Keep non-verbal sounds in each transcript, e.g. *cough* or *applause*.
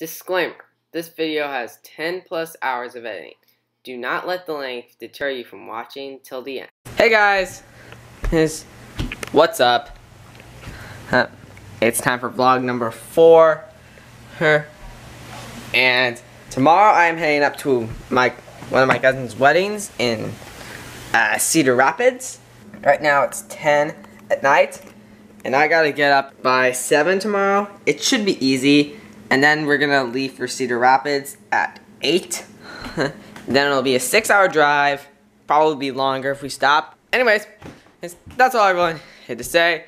Disclaimer this video has 10 plus hours of editing. Do not let the length deter you from watching till the end. Hey guys! It's, what's up? Uh, it's time for vlog number four. And tomorrow I'm heading up to my one of my cousin's weddings in uh, Cedar Rapids. Right now it's 10 at night. And I gotta get up by 7 tomorrow. It should be easy. And then we're gonna leave for Cedar Rapids at 8. *laughs* then it'll be a 6 hour drive. Probably be longer if we stop. Anyways, that's all I really had to say.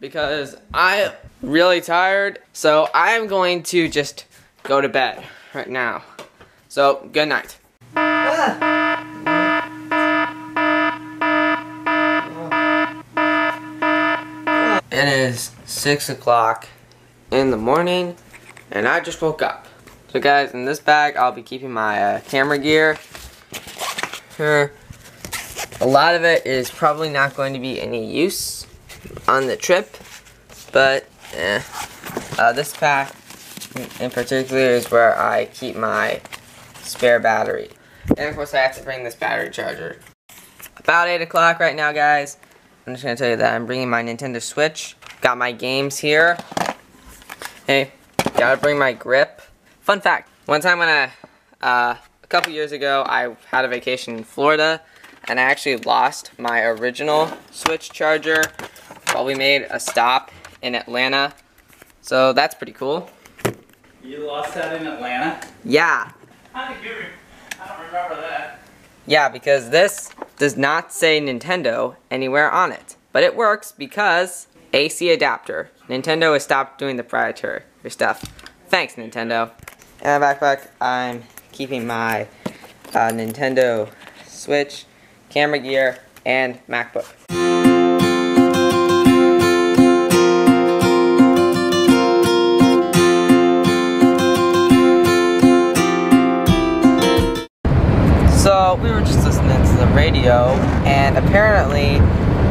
Because I'm really tired. So I'm going to just go to bed right now. So, good night. It is 6 o'clock in the morning and I just woke up. So guys, in this bag I'll be keeping my uh, camera gear. Here. A lot of it is probably not going to be any use on the trip, but eh. Uh, this pack in particular is where I keep my spare battery. And of course I have to bring this battery charger. About 8 o'clock right now guys. I'm just going to tell you that I'm bringing my Nintendo Switch. Got my games here. Hey, gotta bring my grip. Fun fact, one time when I, uh, a couple years ago, I had a vacation in Florida, and I actually lost my original Switch charger while we made a stop in Atlanta. So that's pretty cool. You lost that in Atlanta? Yeah. I don't remember that. Yeah, because this does not say Nintendo anywhere on it. But it works because AC adapter. Nintendo has stopped doing the proprietary stuff. Thanks, Nintendo. In my backpack, I'm keeping my uh, Nintendo Switch, camera gear, and MacBook. So we were just listening to the radio and apparently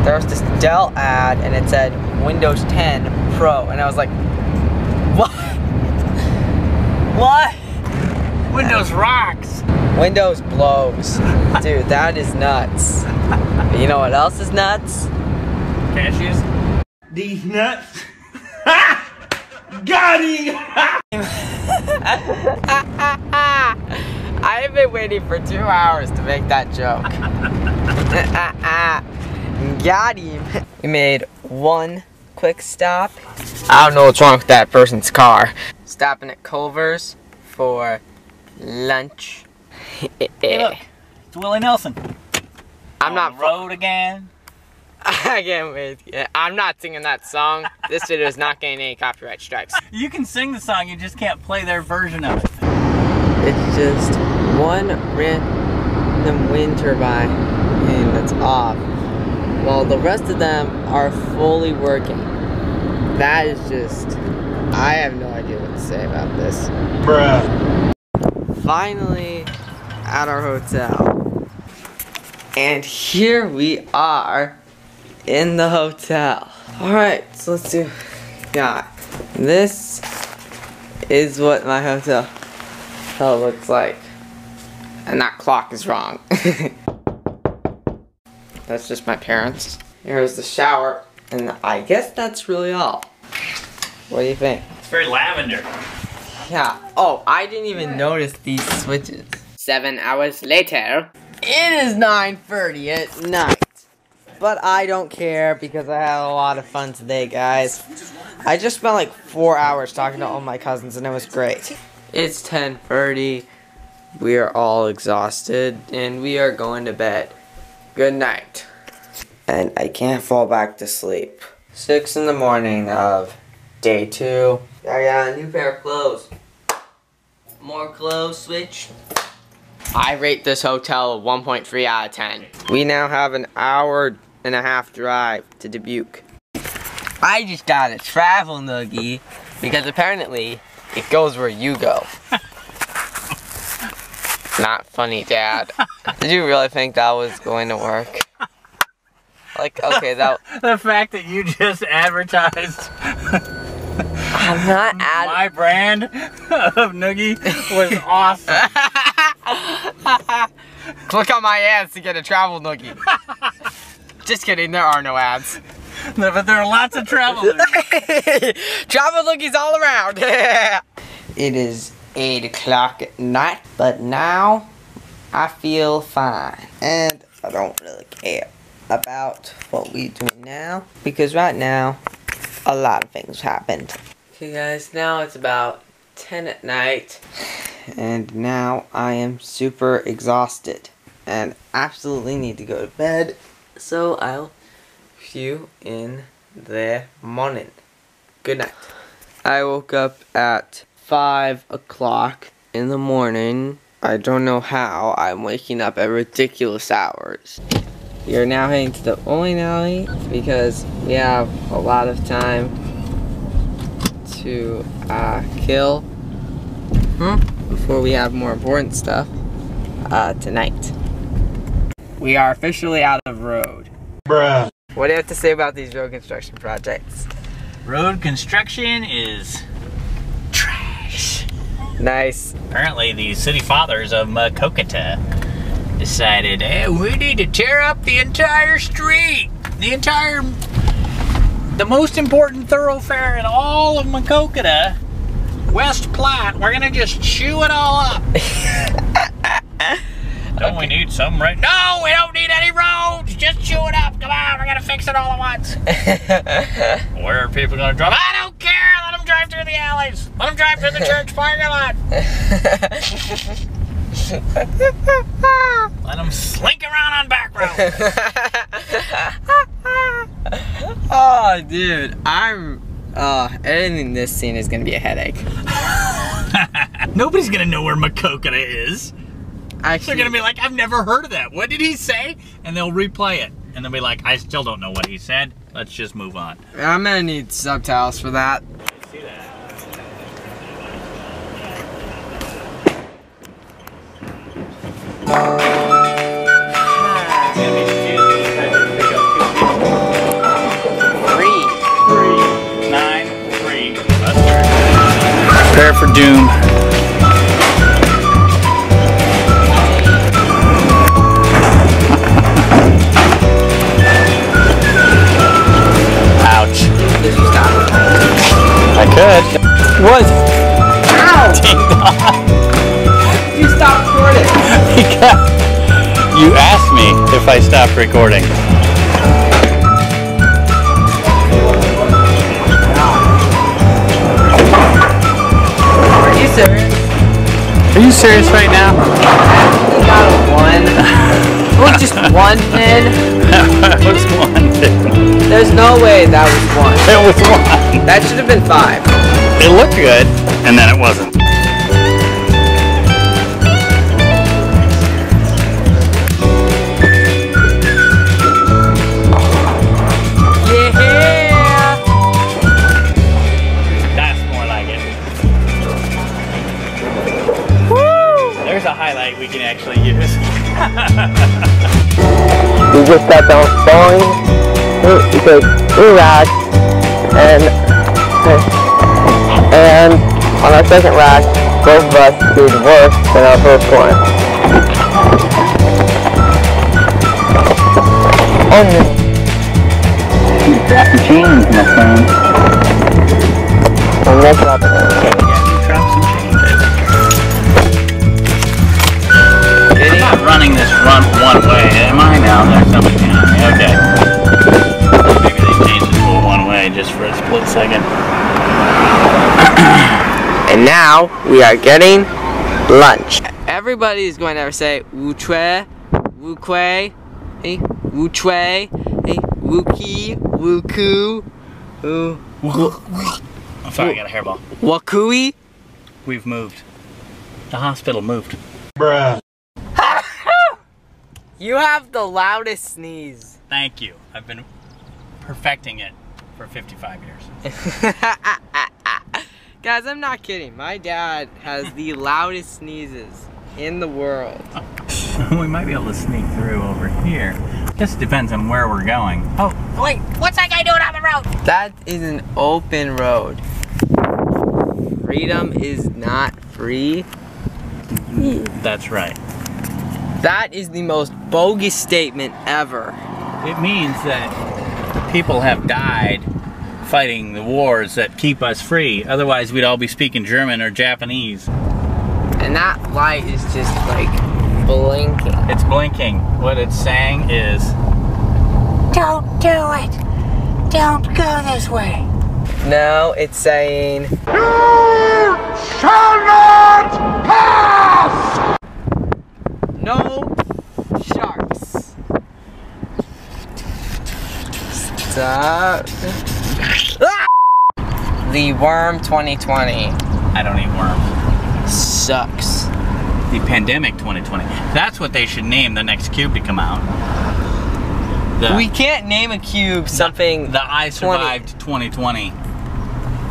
there was this Dell ad and it said Windows 10 Pro and I was like? What? Windows rocks. Windows blows. Dude, that is nuts. But you know what else is nuts? Cashews? These nuts. *laughs* Got him! I have been waiting for two hours to make that joke. *laughs* Got him. We made one quick stop. I don't know what's wrong with that person's car. Stopping at Culver's for lunch. *laughs* Hey, look, it's Willie Nelson. I'm On not road again. *laughs* I can't wait. I'm not singing that song. This video is not getting any copyright strikes. *laughs* You can sing the song, you just can't play their version of it. It's just one random wind turbine that's off, while the rest of them are fully working. That is just, I have no idea what to say about this. Bruh. Finally, at our hotel. And here we are in the hotel. Alright, so let's do, yeah, this is what my hotel hell looks like. And that clock is wrong. *laughs* that's just my parents. Here's the shower, and I guess that's really all. What do you think? It's very lavender. Yeah. Oh, I didn't even notice these switches. Seven hours later. It is 9.30 at night. But I don't care because I had a lot of fun today, guys. I just spent like four hours talking to all my cousins and it was great. It's 10.30. We are all exhausted and we are going to bed. Good night. And I can't fall back to sleep. Six in the morning of day two. I got a new pair of clothes. More clothes switch. I rate this hotel 1.3 out of 10. We now have an hour and a half drive to Dubuque. I just got a travel noogie because apparently it goes where you go. *laughs* Not funny, Dad. Did you really think that was going to work? Like, okay, that. *laughs* the fact that you just advertised *laughs* I'm not adding. My *laughs* brand of noogie was awesome. *laughs* Click on my ads to get a travel noogie. *laughs* Just kidding, there are no ads. No, but there are lots of travelers. travel noogies all around. it is 8 o'clock at night, but now I feel fine. And I don't really care about what we do now. Because right now, a lot of things happened. Okay guys, now it's about 10 at night. And now I am super exhausted. And absolutely need to go to bed. So I'll see you in the morning. Good night. I woke up at 5 o'clock in the morning. I don't know how. I'm waking up at ridiculous hours. We are now heading to the bowling alley because we have a lot of time to uh, kill hmm, before we have more important stuff uh, tonight. We are officially out of road. Bruh. What do you have to say about these road construction projects? Road construction is trash. Nice. Apparently, the city fathers of Maquoketa decided, hey, we need to tear up the entire street. The entire, the most important thoroughfare in all of Maquoketa, West Platte. We're gonna just chew it all up. *laughs* Don't we need some right? No, we don't need any roads. Just chew it up. Come on, we're gonna fix it all at once. *laughs* Where are people gonna drive? I don't care. Let them drive through the alleys. Let them drive through the *laughs* church parking lot. Let them slink around on back roads. *laughs* oh, dude, I'm. Uh, editing this scene is gonna be a headache. *laughs* Nobody's gonna know where Maquoketa is. Actually, They're gonna be like, I've never heard of that. What did he say? And they'll replay it. And they'll be like, I still don't know what he said. Let's just move on. I'm gonna need subtitles for that. See that? Prepare for doom. Ouch. Did you stop? I could. What? Ow! *laughs* Ding. You stopped recording. *laughs* you asked me if I stopped recording. You serious right now? A one. *laughs* Oh, just one then? that was one. There's no way that was one. It was one. That should have been five. It looked good, and then it wasn't. Just got done falling because we rack and and on our second rack both of us did worse than our first one. Oh no. Got the chains, my friend. And that's running this run one way, am I now? There's somebody behind me. Okay. Maybe they changed it to a one way just for a split second. *coughs* And now we are getting lunch. Everybody is going to ever say wu chue, wu kwe, hey, eh? wu chue, hey, wu ki, wu ku, wu I'm sorry, I got a hairball. wakui. We've moved. The hospital moved. Bruh. You have the loudest sneeze. Thank you. I've been perfecting it for 55 years. *laughs* Guys, I'm not kidding. My dad has the *laughs* loudest sneezes in the world. *laughs* we might be able to sneak through over here. Just depends on where we're going. Oh, wait, what's that guy doing on the road? That is an open road. freedom is not free. That's right. That is the most bogus statement ever. It means that people have died fighting the wars that keep us free. Otherwise, we'd all be speaking German or Japanese. And that light is just like blinking. It's blinking. What it's saying is, Don't do it. Don't go this way. No, it's saying no Ah! The Worm 2020 I don't eat worms. sucks. The Pandemic 2020. That's what they should name the next cube to come out. The, We can't name a cube something. the I survived 2020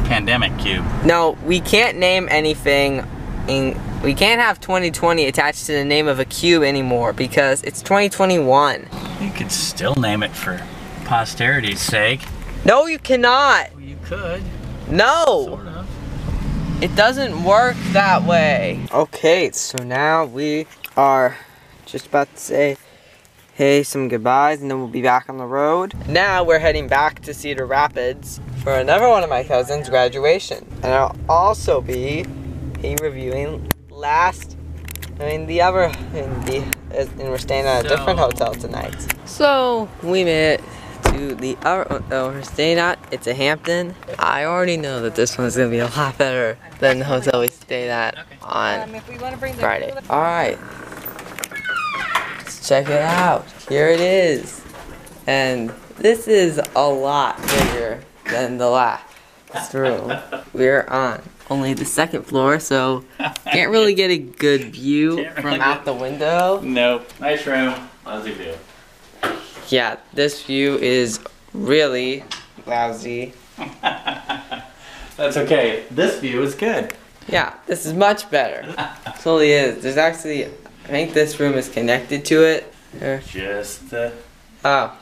pandemic cube. No, we can't name anything. In, we can't have 2020 attached to the name of a cube anymore because it's 2021. You could still name it for posterity's sake. No, you cannot. You could, No. sort of. It doesn't work that way. Okay, so now we are just about to say hey, some goodbyes, and then we'll be back on the road. Now we're heading back to Cedar Rapids for another one of my cousin's graduation. And I'll also be be reviewing last, I mean, the other, in the, and we're staying at a different hotel tonight. So we made it to the other hotel we're staying at. It's a Hampton. I already know that this one's gonna be a lot better than the hotel we stayed at on um, if we want to bring the Friday. Alright. Let's check it out. Here it is. And this is a lot bigger than the last room we're on. Only the second floor, so can't really get a good view from out the window. Nope. Nice room. Lousy view. Yeah, this view is really lousy. That's okay. This view is good. Yeah, this is much better. It *laughs* totally is. There's actually, I think this room is connected to it. Here. Just the Oh,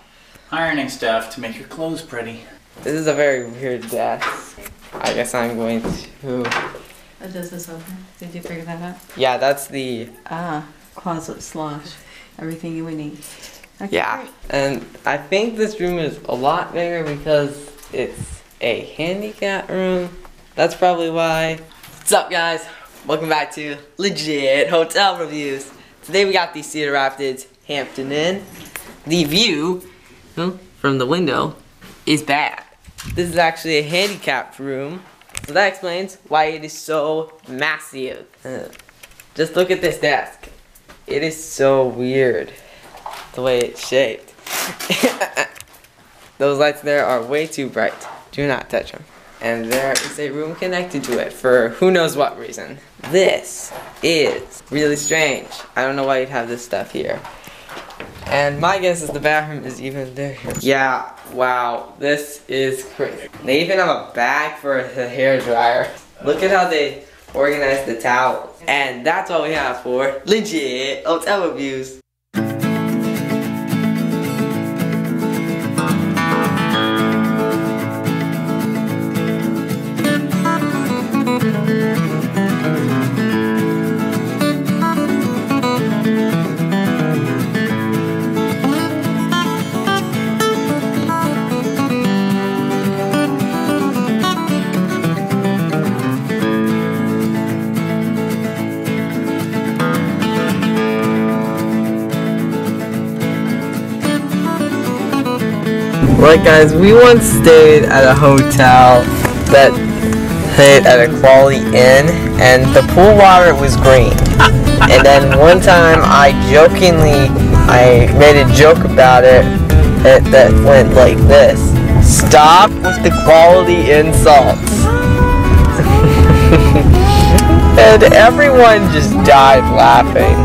ironing stuff to make your clothes pretty. this is a very weird desk. I guess I'm going to. Oh, does this open? Did you figure that out? Yeah, that's the. Ah, closet slosh. Everything you would need. Okay, Yeah. And I think this room is a lot bigger because it's a handicap room. That's probably why. What's up, guys? Welcome back to Legit Hotel Reviews. Today we got the Cedar Rapids Hampton Inn. The view from the window is bad. This is actually a handicapped room. So that explains why it is so massive. Uh, Just look at this desk. It is so weird the way it's shaped. *laughs* Those lights there are way too bright. Do not touch them. And there is a room connected to it for who knows what reason. This is really strange. I don't know why you'd have this stuff here. And my guess is the bathroom is even there. Yeah, wow, this is crazy. They even have a bag for the hair dryer. Look at how they organize the towels. And that's all we have for legit hotel reviews. Right guys, we once stayed at a hotel that stayed at a quality inn and the pool water was green. and then one time I jokingly I made a joke about it that, went like this. Stop with the quality insults. *laughs* and everyone just died laughing.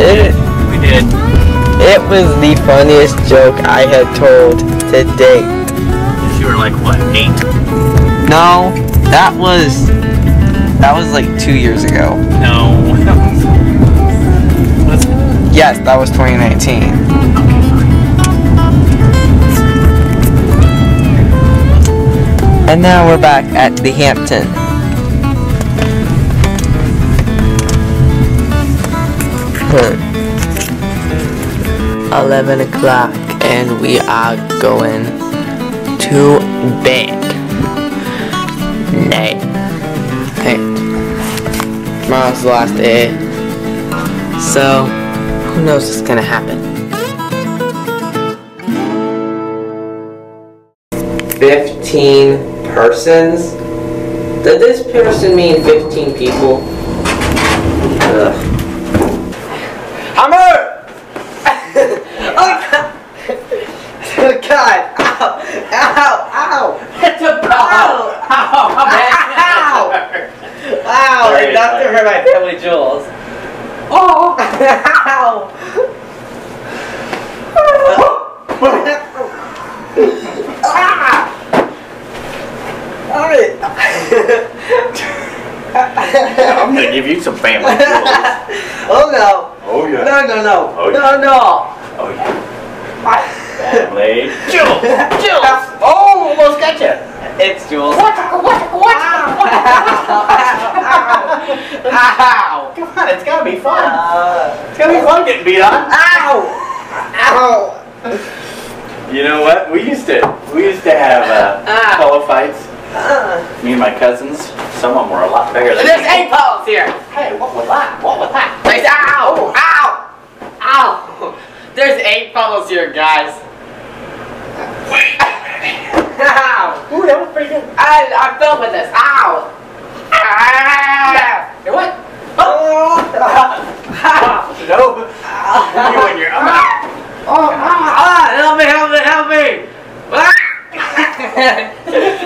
It, We did. It was the funniest joke I had told to date. You were like what, eight? No, that was that was like two years ago. No. *laughs* Yes, that was 2019. And now we're back at the Hampton. Eleven o'clock, and we are going to bed. Night. Hey, tomorrow's the last day, so who knows what's gonna happen. Fifteen persons? Did this person mean fifteen people? Ugh. Hammer! oh god! Oh god! Ow! Ow! Ow! It's a Ow! Ow! Ow! Ow! Sorry, Enough to sorry. hurt my family jewels. Oh! Ow! ah! Alright. I'm gonna give you some family *laughs* oh no! Oh yeah. No, no, no! Oh, no, no! Oh yeah. Family jewels. Jules! Oh, almost got you. It's Jules. What? What? What? What? *laughs* Ow! Come on, it's gotta be fun. Uh, It's gotta be fun getting beat on. ow! Ow! You know what? We used to we used to have uh, Ah. pillow fights. Uh, Me and my cousins. Some of them were a lot bigger than there's eight balls here! Hey, what was that? What was that? There's ow! Ow! Ow! There's eight bubbles here, guys. Wait. *laughs* Ow! Ooh, that was pretty good. I, I'm filled with this. Ow! *laughs* Ah! Hey, what? Oh! *laughs* No. You and your. Ah. Oh, ah, help me, help me, help me! Ah!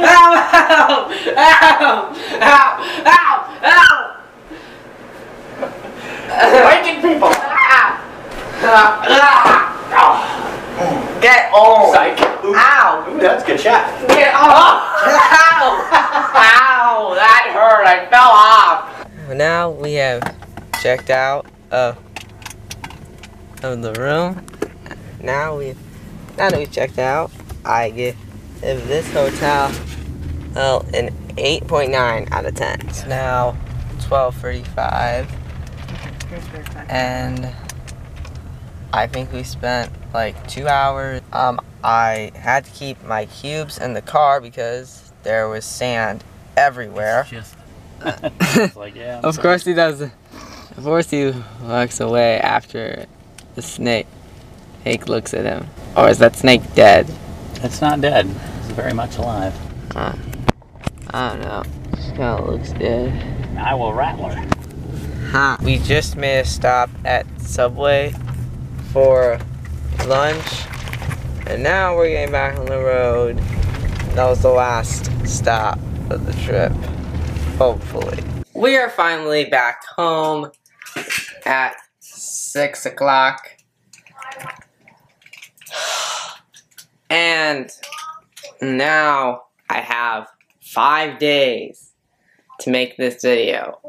ow, ow, ow, ow, ow, Waking people. Ah! Ah! Get on! Psych. Ooh. Ow! Ooh, that's a good shot. Get off! *laughs* Ow! Ow! That hurt! I fell off! Now we have checked out of, of the room. Now we now that we've checked out, I give this hotel well an 8.9 out of 10. It's now 12:35 and I think we spent like two hours. Um, I had to keep my cubes in the car because there was sand everywhere. Just. Like yeah. *laughs* Of sorry. course he does. Of course he walks away after the snake. Snake looks at him. Or is that snake dead? It's not dead. It's very much alive. Uh, I don't know. Just kind of looks dead. I will rattle her. Huh. We just made a stop at Subway for lunch. And now we're getting back on the road. That was the last stop of the trip. Hopefully. We are finally back home at 6 o'clock. And now I have five days to make this video.